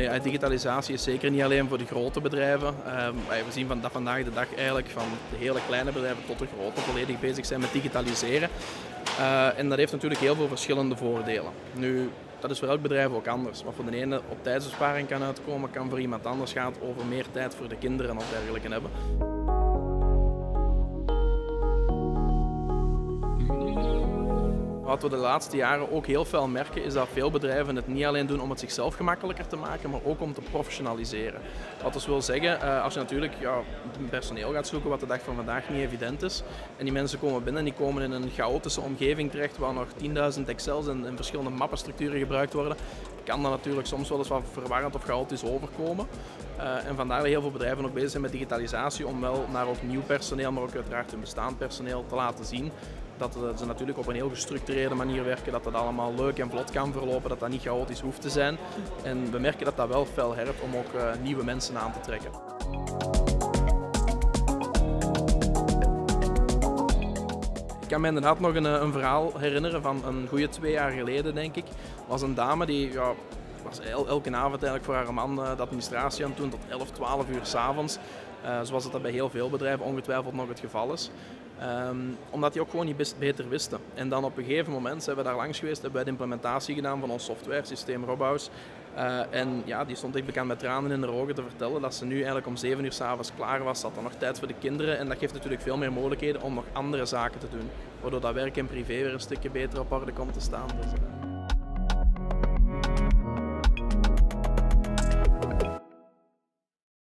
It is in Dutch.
Ja, digitalisatie is zeker niet alleen voor de grote bedrijven. Ehm, we zien van dat vandaag de dag eigenlijk van de hele kleine bedrijven tot de grote volledig bezig zijn met digitaliseren. Uh, en dat heeft natuurlijk heel veel verschillende voordelen. Nu, dat is voor elk bedrijf ook anders. Wat voor de ene op tijdsbesparing kan uitkomen, kan voor iemand anders gaan over meer tijd voor de kinderen of dergelijke hebben. Wat we de laatste jaren ook heel veel merken is dat veel bedrijven het niet alleen doen om het zichzelf gemakkelijker te maken, maar ook om te professionaliseren. Wat dus wil zeggen, eh, als je natuurlijk ja, personeel gaat zoeken, wat de dag van vandaag niet evident is, en die mensen komen binnen en die komen in een chaotische omgeving terecht waar nog 10.000 Excels en, en verschillende mappenstructuren gebruikt worden, kan dat natuurlijk soms wel eens wat verwarrend of chaotisch overkomen. Uh, en vandaar dat heel veel bedrijven ook bezig zijn met digitalisatie om wel naar ook nieuw personeel, maar ook uiteraard hun bestaand personeel te laten zien dat ze natuurlijk op een heel gestructureerde manier werken, dat dat allemaal leuk en vlot kan verlopen, dat dat niet chaotisch hoeft te zijn. En we merken dat dat wel fel helpt om ook uh, nieuwe mensen aan te trekken. Ik kan me inderdaad nog een, eh, een verhaal herinneren van een goede twee jaar geleden, denk ik. was een dame die ja, was elke avond eigenlijk voor haar man eh, de administratie aan het doen tot 11, 12 uur s'avonds. Uh, zoals dat bij heel veel bedrijven ongetwijfeld nog het geval is. Um, omdat die ook gewoon niet beter wisten. En dan op een gegeven moment zijn we daar langs geweest, hebben wij de implementatie gedaan van ons software systeem Robhouse. Uh, en ja, die stond ik bekend met tranen in de ogen te vertellen dat ze nu eigenlijk om 7 uur s'avonds klaar was. Dat er nog tijd voor de kinderen. En dat geeft natuurlijk veel meer mogelijkheden om nog andere zaken te doen. Waardoor dat werk en privé weer een stukje beter op orde komt te staan. Dus.